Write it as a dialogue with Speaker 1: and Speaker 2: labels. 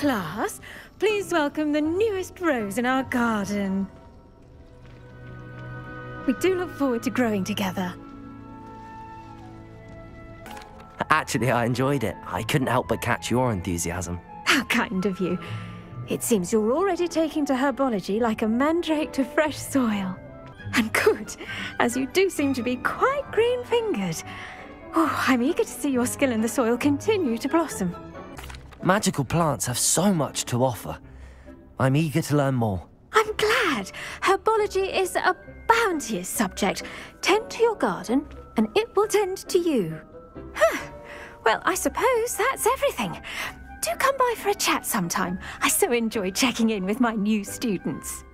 Speaker 1: Class, please welcome the newest rose in our garden. We do look forward to growing together.
Speaker 2: Actually, I enjoyed it. I couldn't help but catch your enthusiasm.
Speaker 1: How kind of you. It seems you're already taking to herbology like a mandrake to fresh soil. And good, as you do seem to be quite green-fingered. Oh, I'm eager to see your skill in the soil continue to blossom.
Speaker 2: Magical plants have so much to offer. I'm eager to learn more.
Speaker 1: I'm glad. Herbology is a bounteous subject. Tend to your garden, and it will tend to you. Huh. Well, I suppose that's everything. Do come by for a chat sometime. I so enjoy checking in with my new students.